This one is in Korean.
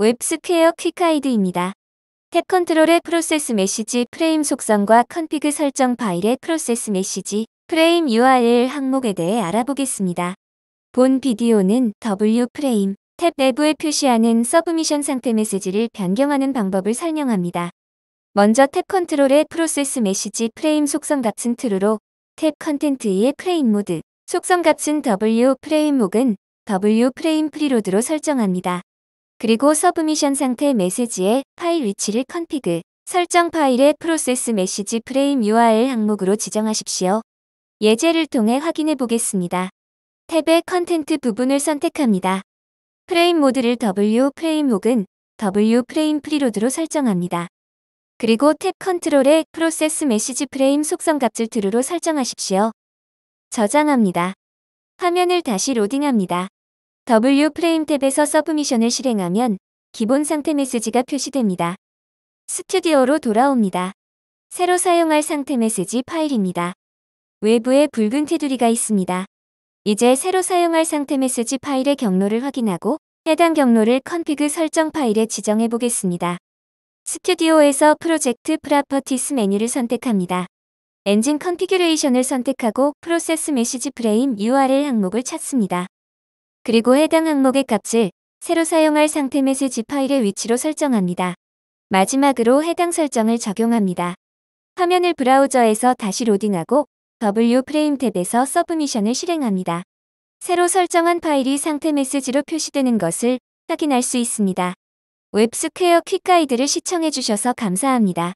웹스퀘어 quick guide입니다. tab control의 process message frame 속성과 config 설정 파일의 process message frame URL 항목에 대해 알아보겠습니다. 본 비디오는 W frame tab 내부에 표시하는 submission 상태 메시지를 변경하는 방법을 설명합니다. 먼저 tab control의 process message frame 속성 값은 true로 tab content의 frame mode 속성 값은 W frame 혹은 W 프레임 프리로드로 설정합니다. 그리고 submission 상태 메시지의 파일 위치를 config 설정 파일의 process message frame URL 항목으로 지정하십시오. 예제를 통해 확인해 보겠습니다. 탭의 content 부분을 선택합니다. 프레임 모드를 W 프레임 목은 W 프레임 프리로드로 설정합니다. 그리고 tab control의 process message frame 속성 값을 true로 설정하십시오. 저장합니다. 화면을 다시 로딩합니다. W 프레임 탭에서 서브미션을 실행하면 기본 상태 메시지가 표시됩니다. 스튜디오로 돌아옵니다. 새로 사용할 상태 메시지 파일입니다. 외부에 붉은 테두리가 있습니다. 이제 새로 사용할 상태 메시지 파일의 경로를 확인하고 해당 경로를 config 설정 파일에 지정해 보겠습니다. 스튜디오에서 project properties 메뉴를 선택합니다. engine configuration을 선택하고 process message frame URL 항목을 찾습니다. 그리고 해당 항목의 값을 새로 사용할 상태 메시지 파일의 위치로 설정합니다. 마지막으로 해당 설정을 적용합니다. 화면을 브라우저에서 다시 로딩하고 W 프레임 탭에서 서브미션을 실행합니다. 새로 설정한 파일이 상태 메시지로 표시되는 것을 확인할 수 있습니다. 웹스퀘어 Quick Guide를 시청해주셔서 감사합니다.